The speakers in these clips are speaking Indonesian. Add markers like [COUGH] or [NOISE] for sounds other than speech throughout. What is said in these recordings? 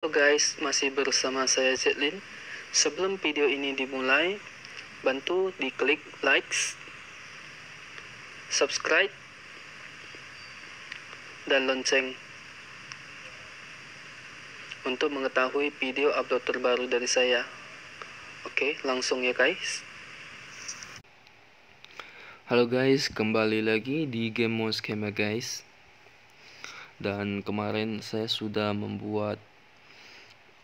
Halo guys, masih bersama saya Zetlin. Sebelum video ini dimulai, bantu diklik likes, subscribe, dan lonceng untuk mengetahui video upload terbaru dari saya. Oke, langsung ya guys. Halo guys, kembali lagi di Game Mode Schema guys. Dan kemarin saya sudah membuat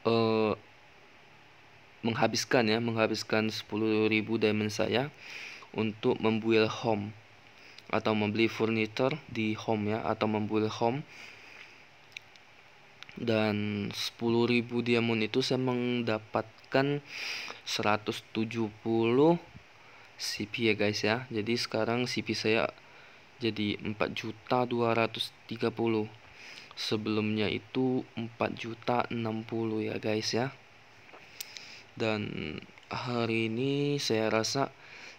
uh, menghabiskan ya, menghabiskan 10.000 diamond saya untuk membuild home atau membeli furniture di home ya atau membuild home. Dan 10.000 diamond itu saya mendapatkan 170 CP ya guys ya. Jadi sekarang CP saya jadi 4.230 sebelumnya itu 4.60 ya guys ya. Dan hari ini saya rasa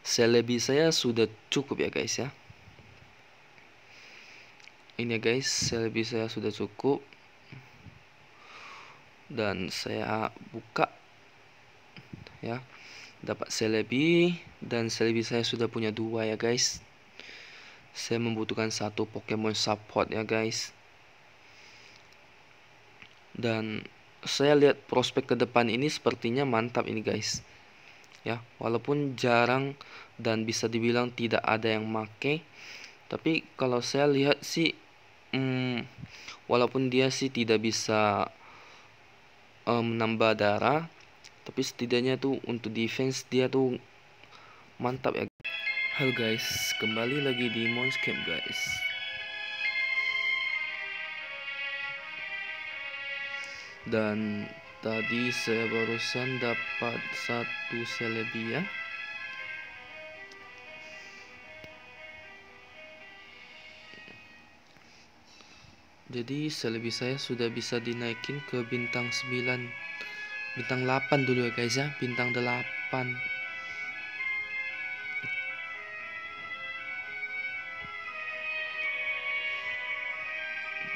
selebi saya sudah cukup ya guys ya. Ini ya guys selebi saya sudah cukup. Dan saya buka ya. Dapat selebi dan selebi saya sudah punya dua ya guys. Saya membutuhkan satu Pokemon support ya guys dan saya lihat prospek ke depan ini sepertinya mantap ini guys. Ya walaupun jarang dan bisa dibilang tidak ada yang make tapi kalau saya lihat sih hmm, walaupun dia sih tidak bisa um, menambah darah tapi setidaknya tuh untuk defense dia tuh mantap ya. Halo guys. Kembali lagi di Monscape guys dan tadi saya barusan dapat satu selebi ya. Jadi selebi saya sudah bisa dinaikin ke bintang 9 bintang 8 dulu ya guys ya bintang 8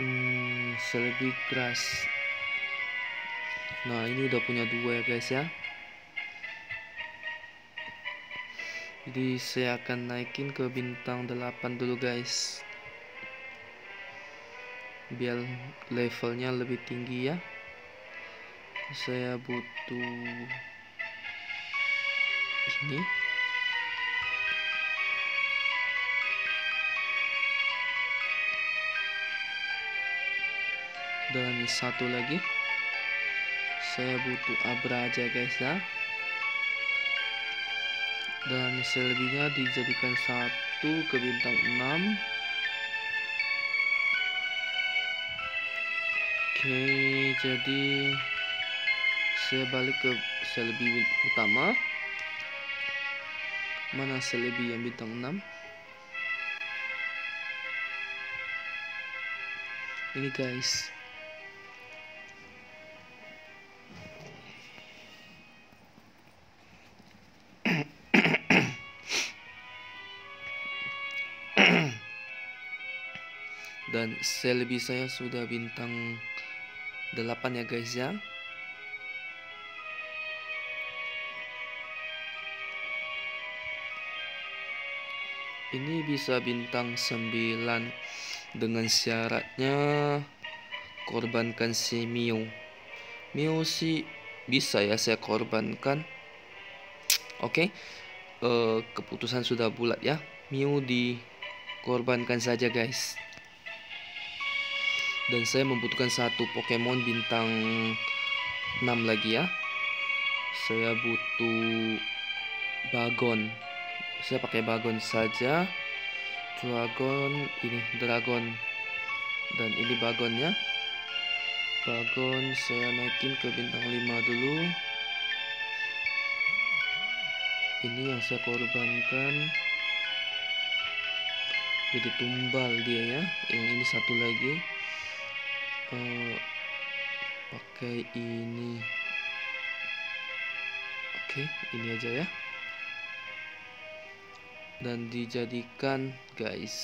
hmm, selebi grass nah ini udah punya dua ya guys ya. Jadi saya akan naikin ke bintang 8 dulu guys. Biar levelnya lebih tinggi ya. Saya butuh ini. Dan satu lagi saya butuh abra aja guys ya dan selebihnya dijadikan satu ke bintang 6 Oke, jadi saya balik ke selebi utama. Mana selebi yang bintang 6? Ini guys. Dan selebi saya sudah bintang 8 ya guys ya. Ini bisa bintang 9 dengan syaratnya korbankan si Mio. Mio sih bisa ya saya korbankan. Oke okay. uh, eh, keputusan sudah bulat ya. Mio dikorbankan saja guys dan saya membutuhkan satu Pokemon bintang 6 lagi ya. Saya butuh Bagon. Saya pakai Bagon saja. Dragon ini Dragon. Dan ini Bagonnya Bagon saya naikin ke bintang 5 dulu. Ini yang saya korbankan. Jadi tumbal dia ya. Yang ini satu lagi uh, pakai ini. Oke ini aja ya. Dan dijadikan guys.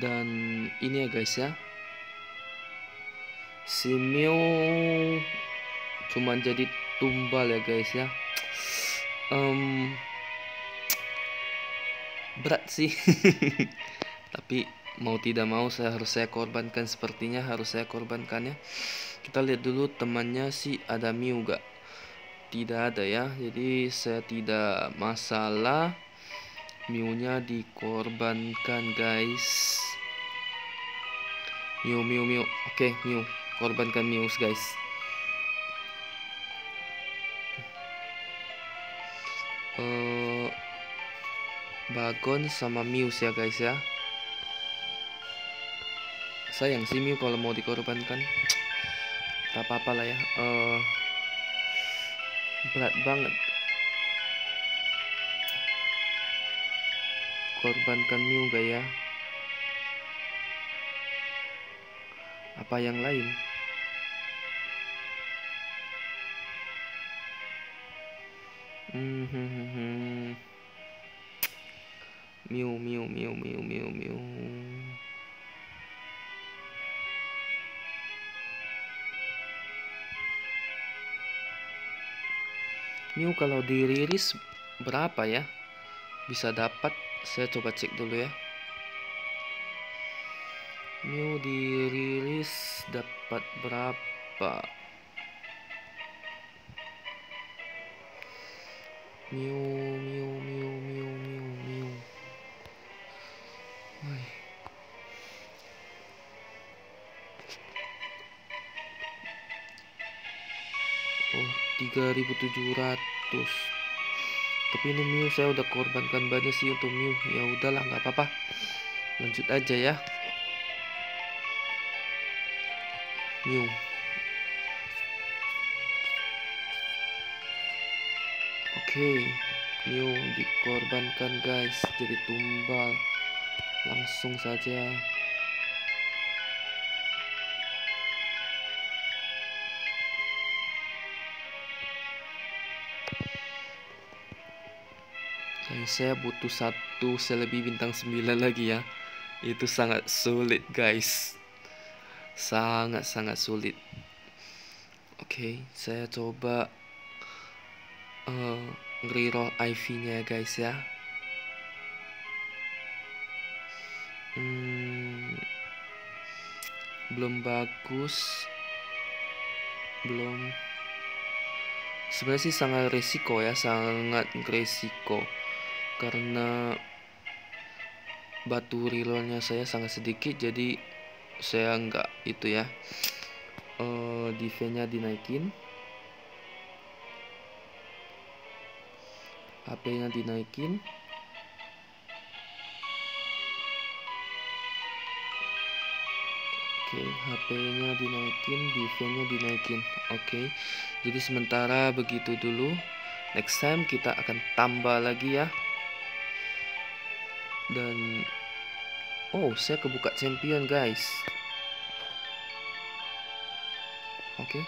Dan ini ya guys ya. Si Mio cuman jadi tumbal ya guys ya. Um, berat sih. [LAUGHS] Tapi mau tidak mau saya harus saya korbankan. Sepertinya harus saya korbankan ya. Kita lihat dulu temannya si ada Mew gak tidak ada ya. Jadi saya tidak masalah. Miunya dikorbankan guys. Miu Miu Miu. Oke Miu. Korbankan Miu guys uh, Bagon sama Mius ya guys ya. Sayang sih Miu kalau mau dikorbankan. Tak apa-apa lah ya. Uh, berat banget. Korbankan Mew gak ya. Apa yang lain hmm, Mew Mew Mew Mew Mew Mew Mew kalau dirilis berapa ya? Bisa dapat saya coba cek dulu ya. Mew dirilis dapat berapa Mew Mew Mew Mew Mew Mew Wih. Oh 3700 tapi ini Mew saya udah korbankan banyak sih untuk Mew ya udahlah nggak apa-apa. Lanjut aja ya. Mew oke Mew dikorbankan guys. Jadi tumbal. Langsung saja. Dan saya butuh satu selebih bintang 9 lagi ya. Itu sangat sulit guys. Sangat-sangat sulit. Oke saya coba uh, reroll IV nya guys ya. Hmm, belum bagus. Belum. Sebenarnya sih sangat resiko ya sangat resiko. Karena batu reloadnya saya sangat sedikit jadi saya enggak itu ya uh, defense nya dinaikin HP nya dinaikin Oke, okay, HP-nya dinaikin, defense-nya dinaikin. Oke. Okay. Jadi sementara begitu dulu. Next time kita akan tambah lagi ya dan oh saya kebuka champion guys oke okay.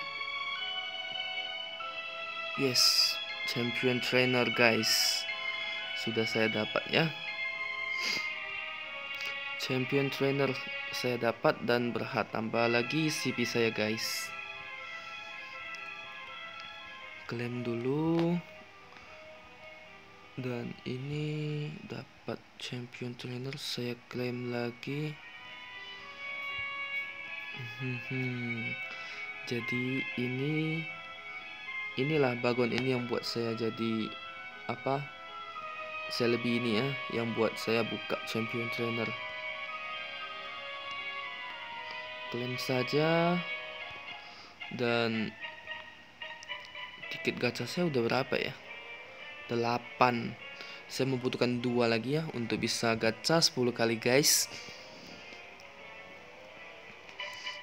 yes champion trainer guys. Sudah saya dapat ya. Champion trainer saya dapat dan berhak tambah lagi CP saya guys. Klaim dulu. Dan ini dapat champion trainer saya klaim lagi. Hmm, jadi ini inilah bagon ini yang buat saya jadi apa saya lebih ini ya yang buat saya buka champion trainer. Klaim saja. Dan tiket gacha saya udah berapa ya? 8 saya membutuhkan dua lagi ya untuk bisa gacha 10 kali guys.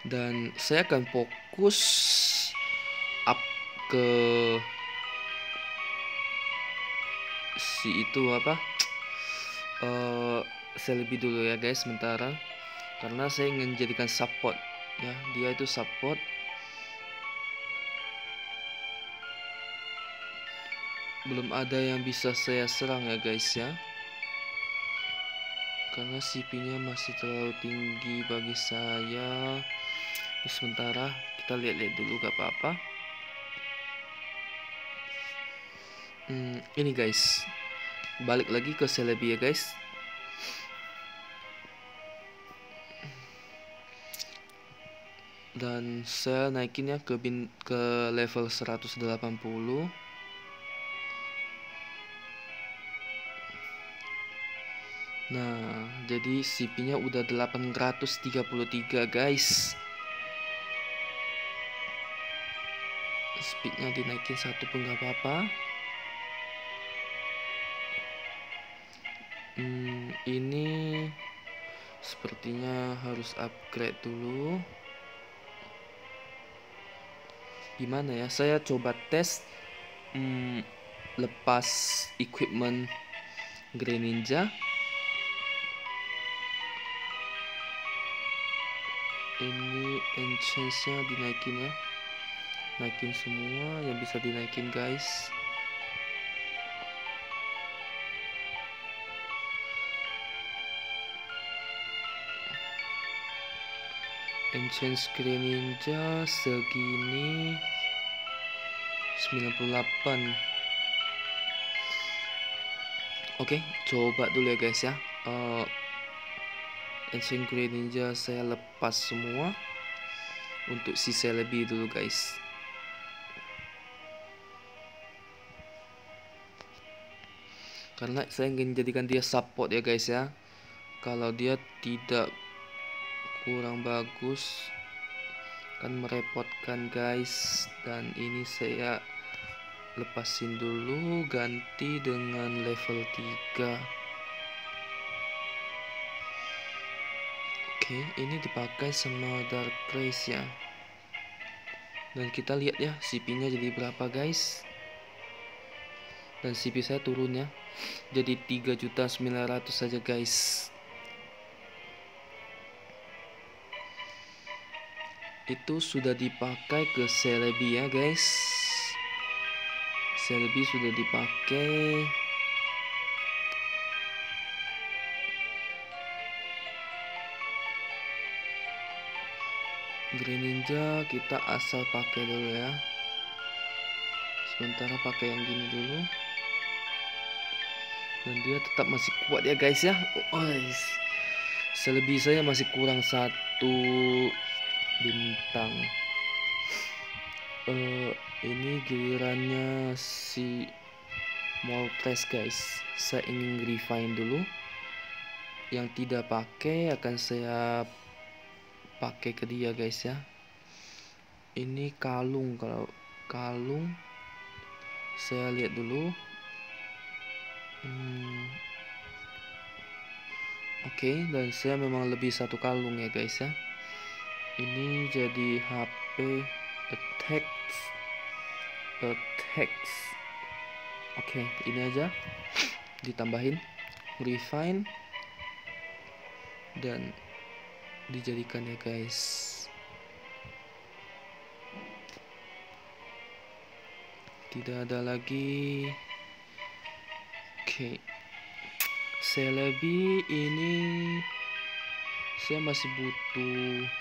Dan saya akan fokus ke si itu apa? Uh, [TSK] saya lebih dulu ya guys sementara. Karena saya ingin jadikan support ya. Dia itu support. Belum ada yang bisa saya serang ya guys ya. Karena CP-nya masih terlalu tinggi bagi saya. Sementara kita lihat-lihat dulu gak apa-apa hmm, ini guys balik lagi ke Celebi ya guys dan saya naikinnya ke bin, ke level 180 Nah, jadi CP-nya udah 833 guys. Speednya dinaikin satu pun gak apa-apa. Sepertinya harus upgrade dulu. Gimana ya? Saya coba tes hmm, lepas equipment Greninja. Ninja ini enchantnya dinaikin ya naikin semua yang bisa dinaikin guys enchant screen ninja segini 98 oke coba dulu ya guys ya. Uh, Ancient Grey Ninja saya lepas semua untuk sisa lebih dulu guys. Karena saya ingin jadikan dia support ya guys ya. Kalau dia tidak kurang bagus akan merepotkan guys dan ini saya lepasin dulu ganti dengan level 3 Oke, ini dipakai sama Dark Race ya. Dan kita lihat ya, CP-nya jadi berapa guys. Dan CP saya turun ya. Jadi 3.900 saja guys. Itu sudah dipakai ke Celebi ya guys. Celebi sudah dipakai Green Ninja kita asal pakai dulu ya sementara pakai yang gini dulu dan dia tetap masih kuat ya guys ya oh, guys. selebih saya masih kurang satu bintang. Uh, ini gilirannya si Moltres guys. Saya ingin refine dulu. Yang tidak pakai akan saya pakai ke dia guys ya. Ini kalung. Kalau kalung saya lihat dulu. Hmm, oke okay, dan saya memang lebih satu kalung ya guys ya ini jadi HP attack attack oke okay, ini aja. Ditambahin. Refine. Dan dijadikan ya guys. Tidak ada lagi. Oke. Okay. Celebi ini. Saya masih butuh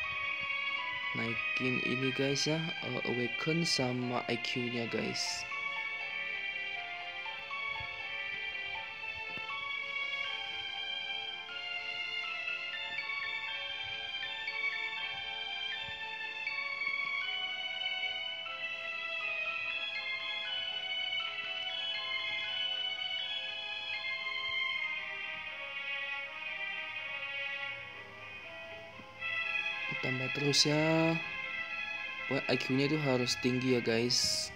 naikin ini guys ya. Uh, awaken sama IQ nya guys tambah terus ya Pokoknya IQ nya itu harus tinggi ya guys.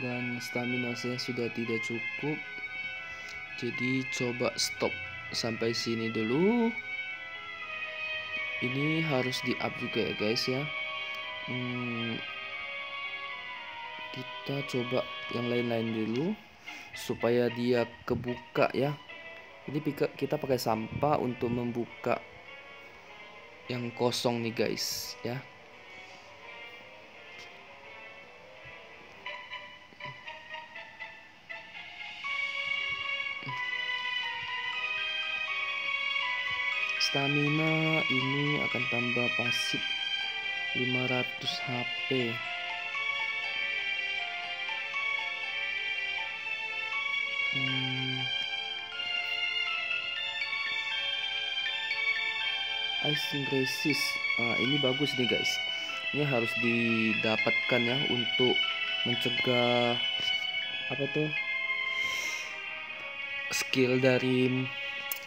Dan stamina saya sudah tidak cukup. Jadi coba stop sampai sini dulu. Ini harus di up juga ya guys ya. Hmm, kita coba yang lain-lain dulu supaya dia kebuka ya. Jadi kita pakai sampah untuk membuka yang kosong nih guys ya. Stamina ini akan tambah pasif 500 HP hmm. Ice Resist ah, ini bagus nih guys. Ini harus didapatkan ya untuk mencegah apa tuh? Skill dari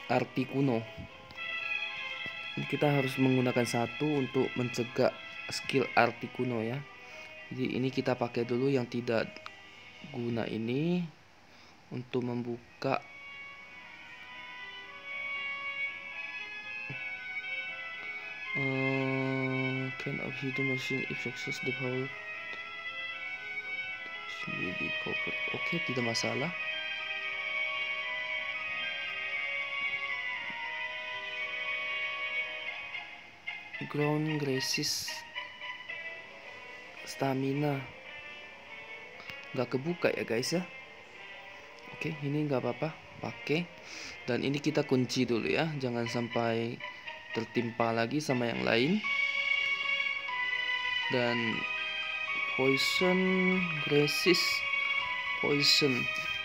arti kuno. Kita harus menggunakan satu untuk mencegah skill arti kuno ya. Jadi ini kita pakai dulu yang tidak guna ini untuk membuka. Uh, can upgrade the machine if success the power? Should be covered oke okay, tidak masalah. Ground resist stamina. Nggak kebuka ya guys ya oke ini nggak apa-apa pakai. Dan ini kita kunci dulu ya jangan sampai tertimpa lagi sama yang lain. Dan poison resist poison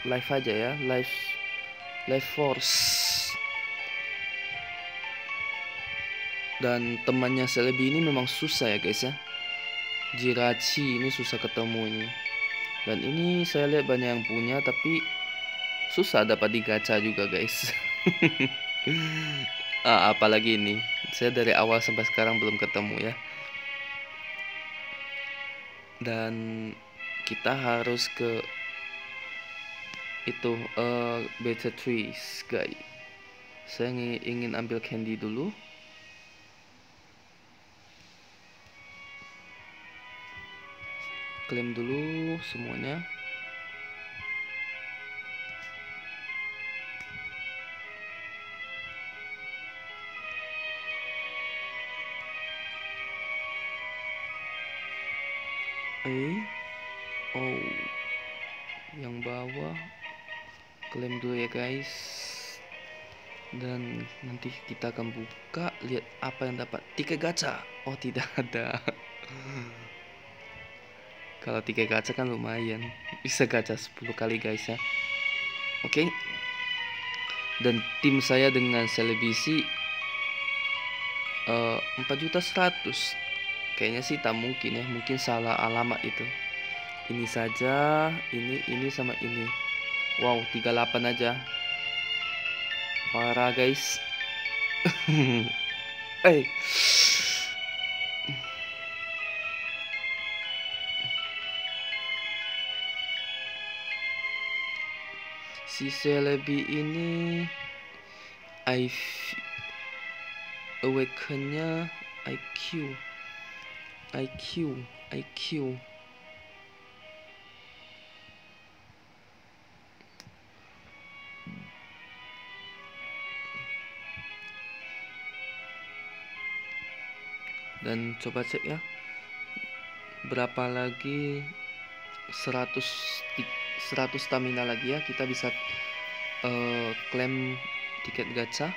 life aja ya life life force. Dan temannya Celebi ini memang susah ya guys ya. Jirachi ini susah ketemu ini. Dan ini saya lihat banyak yang punya tapi susah dapat di gacha juga guys. [LAUGHS] Ah, apalagi ini. Saya dari awal sampai sekarang belum ketemu ya. Dan kita harus ke itu uh, beta trees guys. Saya ingin ambil candy dulu. Klaim dulu semuanya eh oh yang bawah klaim dulu ya guys. Dan nanti kita akan buka lihat apa yang dapat. Tiket gacha. Oh tidak [LAUGHS] ada. Kalau tiga gacha kan lumayan. Bisa gacha 10 kali guys ya. Oke. Okay. dan tim saya dengan selebisi uh, 4 juta 100 kayaknya sih tak mungkin ya mungkin salah alamat itu. Ini saja ini ini sama ini. Wow 38 aja. Parah guys. [LAUGHS] Eh. Si Celebi ini I awakennya IQ IQ IQ dan coba cek ya berapa lagi? 100 100 stamina lagi ya. Kita bisa uh, klaim tiket gacha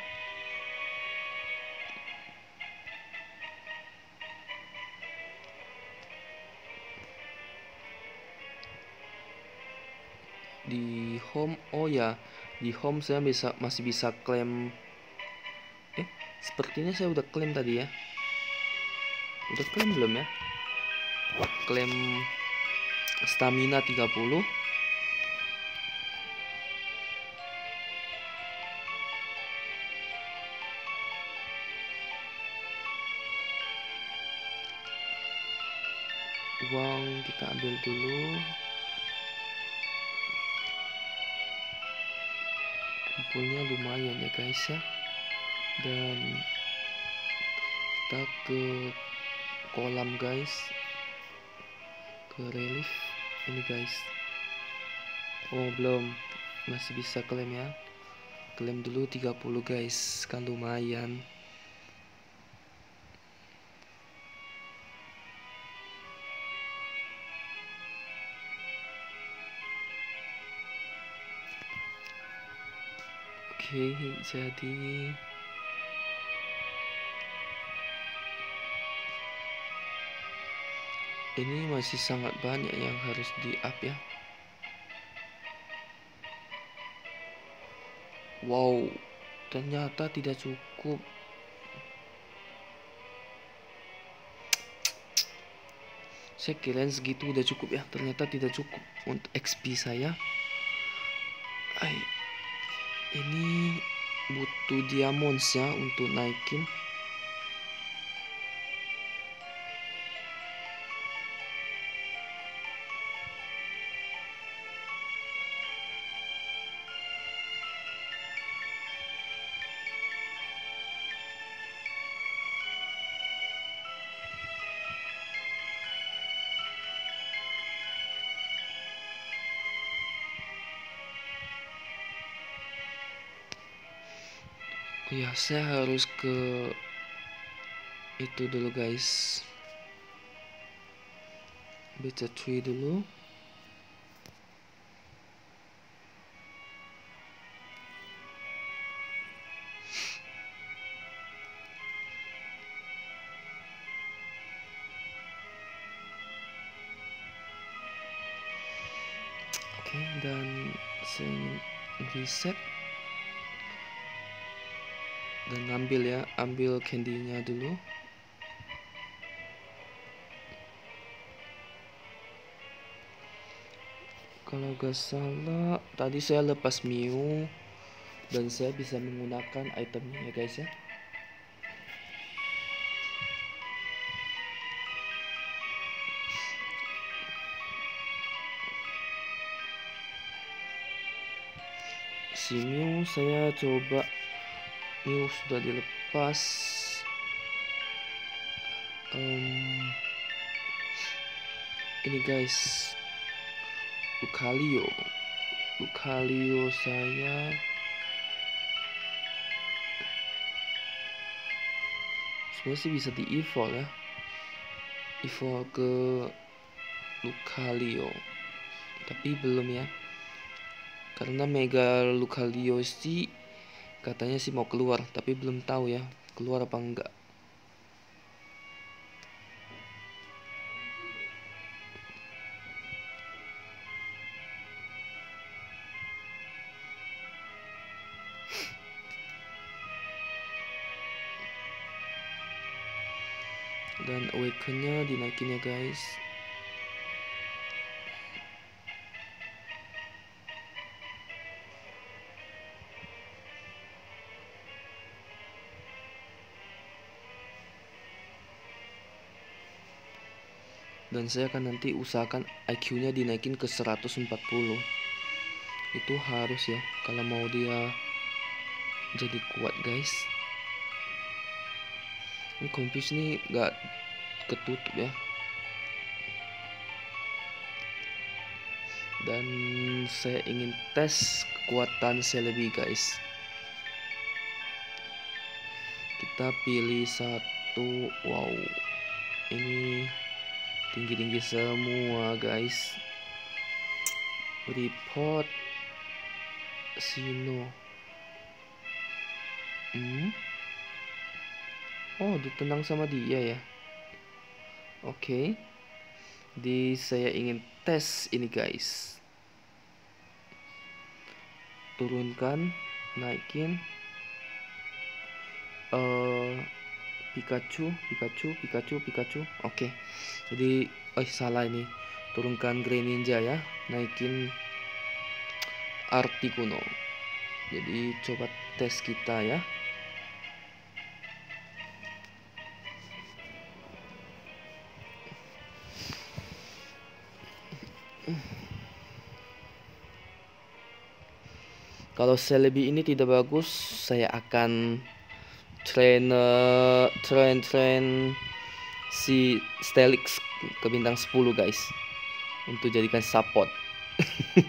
di home oh ya di home saya bisa masih bisa klaim eh sepertinya saya udah klaim tadi ya. Udah klaim belum ya? Klaim stamina 30 uang kita ambil dulu kumpulnya lumayan ya guys ya. Dan kita ke kolam guys. Ke relief ini guys. Oh belum. Masih bisa klaim ya. Klaim dulu 30 guys. Kan lumayan وجهه jadi ini masih sangat banyak yang harus di up ya. Wow ternyata tidak cukup. Saya kira segitu udah cukup ya. Ternyata tidak cukup untuk XP saya ini butuh diamonds ya untuk naikin saya harus ke itu dulu guys. Baca tree dulu. Oke dan saya ingin reset dan ambil ya ambil candynya dulu. Kalau gak salah tadi saya lepas Miu dan saya bisa menggunakan itemnya ya guys ya. Si Miu saya coba Miu sudah dilepas. Um, ini guys Lucario Lucario saya. Sebenarnya sih bisa di evolve ya. Evolve ke Lucario tapi belum ya. Karena Mega Lucario sih katanya sih mau keluar tapi belum tahu ya keluar apa enggak. Dan awakennya dinaikin ya guys dan saya akan nanti usahakan IQ nya dinaikin ke 140 itu harus ya kalau mau dia jadi kuat guys. Ini kompis ini gak ketutup ya. Dan saya ingin tes kekuatan Celebi guys. Kita pilih satu wow. Ini tinggi-tinggi semua guys. Report sino. Hmm? oh ditendang sama dia ya? Oke. Okay. di saya ingin tes ini guys. Turunkan naikin. Uh, Pikachu, Pikachu, Pikachu, Pikachu. Oke. Okay. Jadi, oh salah ini. Turunkan Greninja ya. Naikin Articuno. Jadi coba tes kita ya. Kalau Celebi ini tidak bagus, saya akan trainer train train si Stelix ke bintang 10 guys. Untuk jadikan support.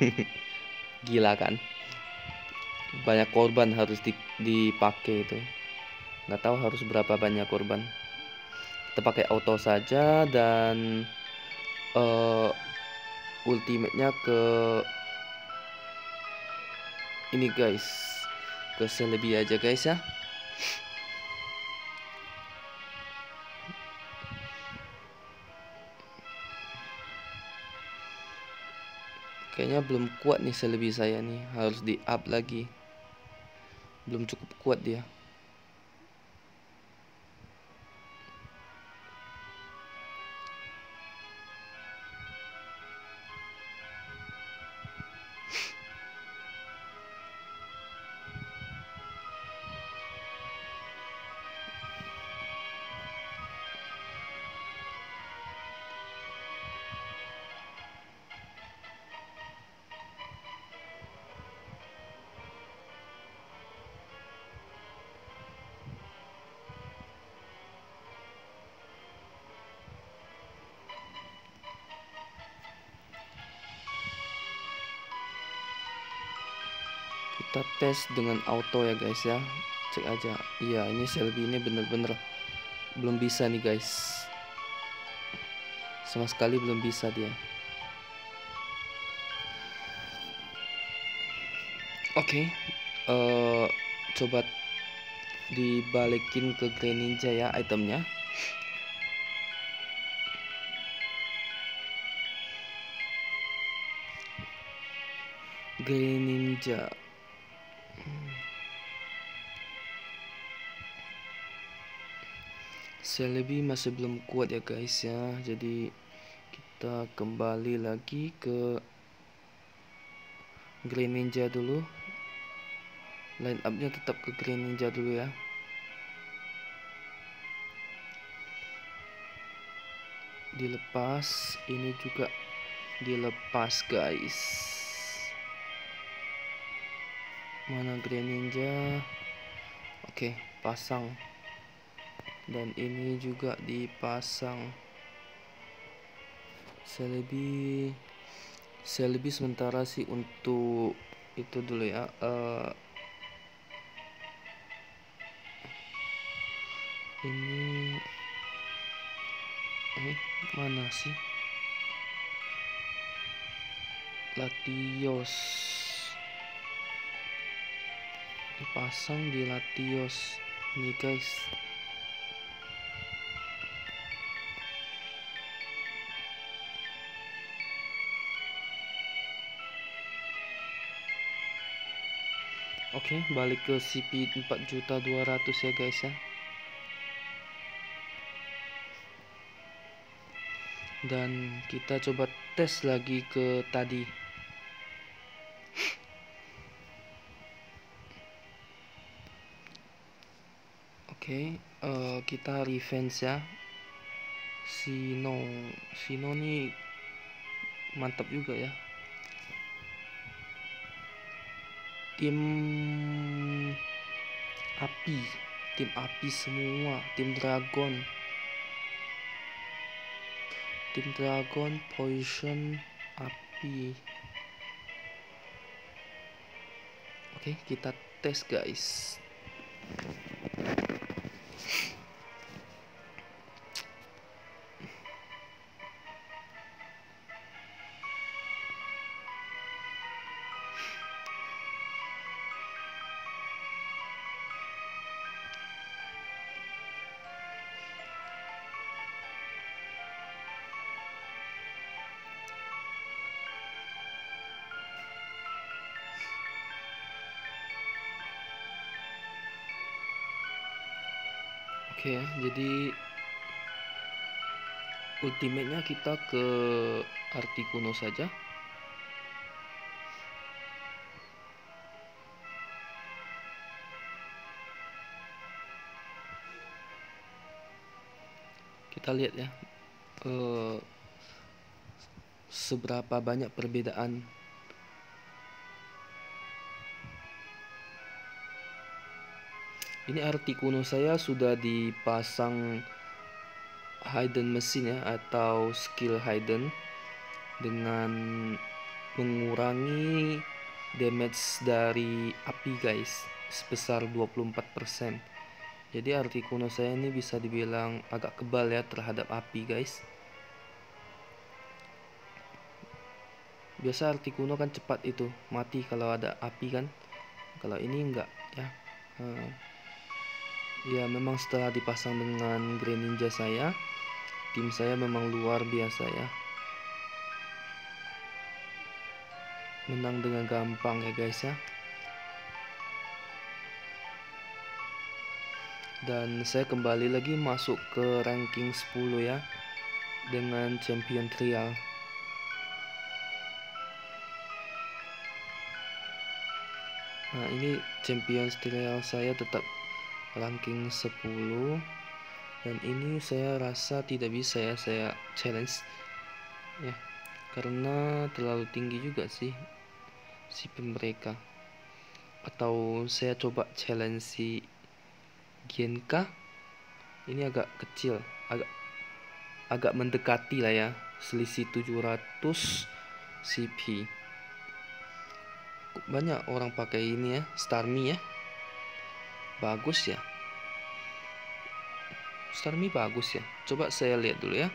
[LAUGHS] Gila kan? Banyak korban harus dipakai itu. Nggak tahu harus berapa banyak korban. Kita pakai auto saja dan uh, ultimate-nya ke ini guys. Ke Celebi aja guys ya kayaknya belum kuat nih selebih saya nih. Harus di up lagi. Belum cukup kuat dia kita tes dengan auto ya guys ya. Cek aja. Iya ini Selby ini bener-bener belum bisa nih guys. Sama sekali belum bisa dia. Oke okay. uh, eh, coba dibalikin ke Green Ninja ya itemnya. Green Ninja Celebi masih belum kuat ya guys ya. Jadi kita kembali lagi ke Green Ninja dulu. Line upnya tetap ke Green Ninja dulu ya. Dilepas ini juga dilepas guys. Mana Green Ninja? Oke pasang dan ini juga dipasang selebi selebi sementara sih untuk itu dulu ya uh, ini eh mana sih? Latios. Dipasang di Latios ini guys Oke, okay, balik ke CP 4200 ya guys ya. Dan kita coba tes lagi ke tadi. Oke, okay, uh, eh, kita revenge ya. Sino, Sino nih mantap juga ya. Tim api. Tim api semua. Tim dragon. Tim dragon poison api. Oke kita tes guys Oke ya, jadi ultimate-nya kita ke arti kuno saja. Kita lihat ya, uh, seberapa banyak perbedaan ini arti kuno saya sudah dipasang hidden mesin ya atau skill hidden dengan mengurangi damage dari api guys sebesar 24% jadi arti kuno saya ini bisa dibilang agak kebal ya terhadap api guys. Biasa arti kuno kan cepat itu mati kalau ada api kan. Kalau ini enggak ya. Hmm ya memang setelah dipasang dengan Green Ninja saya tim saya memang luar biasa ya. Menang dengan gampang ya guys ya. Dan saya kembali lagi masuk ke ranking 10 ya dengan champion trial. Nah ini champion trial saya tetap ranking 10 dan ini saya rasa tidak bisa ya saya challenge. Ya karena terlalu tinggi juga sih si mereka atau saya coba challenge si Genka. Ini agak kecil agak agak mendekati lah ya selisih 700 CP banyak orang pakai ini ya Starmie ya bagus ya? Starmie bagus ya? Coba saya lihat dulu ya.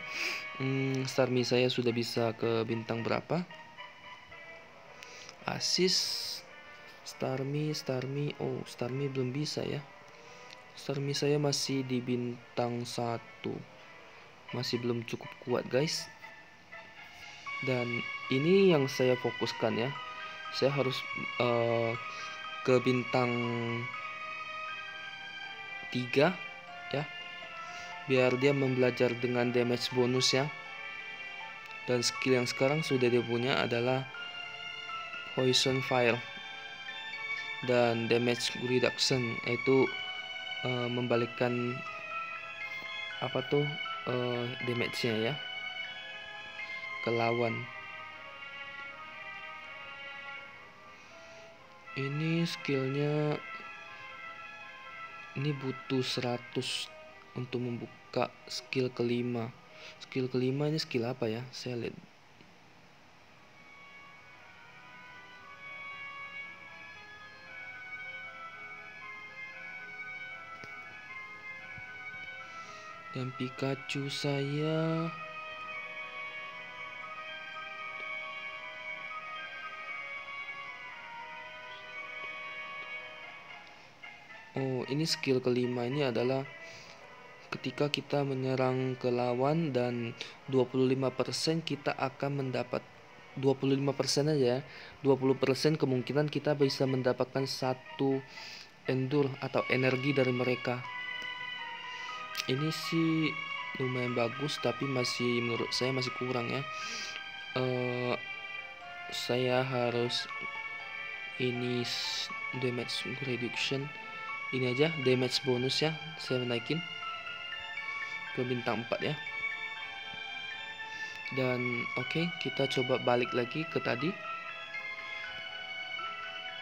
Hmm, Starmie saya sudah bisa ke bintang berapa? Asis. Starmie Starmie. Oh Starmie belum bisa ya. Starmie saya masih di bintang satu. Masih belum cukup kuat guys. Dan ini yang saya fokuskan ya. Saya harus uh, ke bintang 3 ya. Biar dia membelajar dengan damage bonus ya. Dan skill yang sekarang sudah dia punya adalah poison fire dan damage reduction yaitu uh, membalikkan apa tuh uh, damage-nya ya ke lawan. Ini skillnya ini butuh 100 untuk membuka skill kelima. Skill kelima ini skill apa ya? Saya lihat. Dan Pikachu saya Oh, ini skill kelima ini adalah ketika kita menyerang ke lawan dan 25% kita akan mendapat 25% aja 20% kemungkinan kita bisa mendapatkan satu endur atau energi dari mereka. Ini sih lumayan bagus tapi masih menurut saya masih kurang ya. Uh, saya harus ini damage reduction ini aja damage bonus ya saya naikin ke bintang 4 ya. Dan oke okay, kita coba balik lagi ke tadi.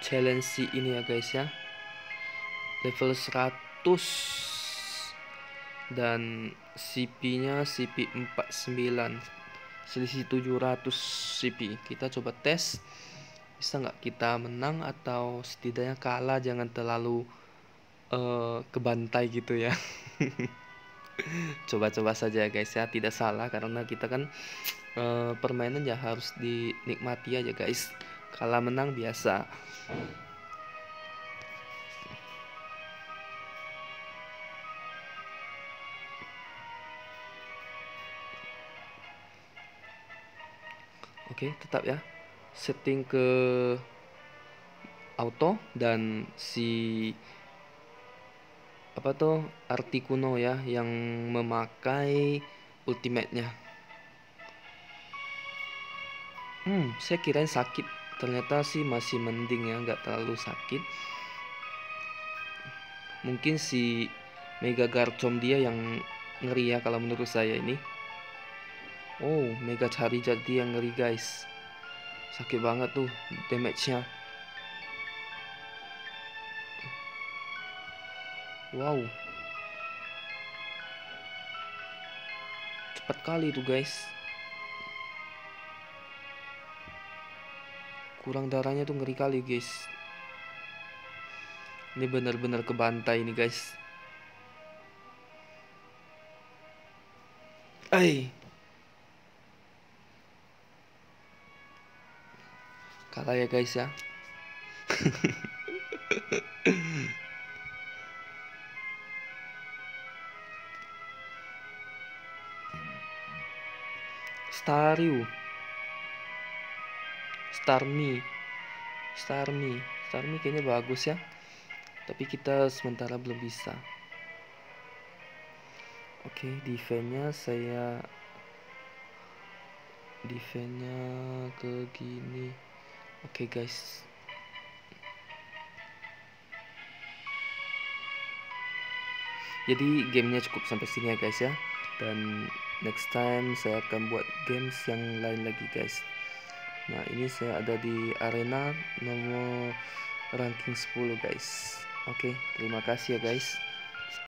Challenge ini ya guys ya. Level 100 dan CP nya CP 49 selisih 700 CP kita coba tes. Bisa nggak kita menang atau setidaknya kalah? Jangan terlalu uh, kebantai gitu ya. [LAUGHS] Coba-coba saja guys ya tidak salah karena kita kan uh, permainan ya harus dinikmati aja guys. Kalah menang biasa. Oke, tetap ya. Setting ke auto dan si apa tuh Articuno ya yang memakai ultimate-nya. Hmm, saya kirain sakit. Ternyata sih masih mending ya, nggak terlalu sakit. Mungkin si Mega Garchomp dia yang ngeri ya kalau menurut saya ini. Oh, Mega Charizard dia ngeri guys. Sakit banget tuh damage-nya. Wow. Cepat kali itu guys. Kurang darahnya tuh ngeri kali guys. Ini benar-benar kebantai ini guys. Ay. Kalah ya guys ya. [LAUGHS] Staryu. Starmie Starmie Starmie kayaknya bagus ya. Tapi kita sementara belum bisa. Oke defense-nya saya defense-nya ke gini. Oke guys. Jadi gamenya cukup sampai sini ya guys ya. Dan next time saya akan buat games yang lain lagi guys. Nah ini saya ada di arena nomor ranking 10 guys. Oke terima kasih ya guys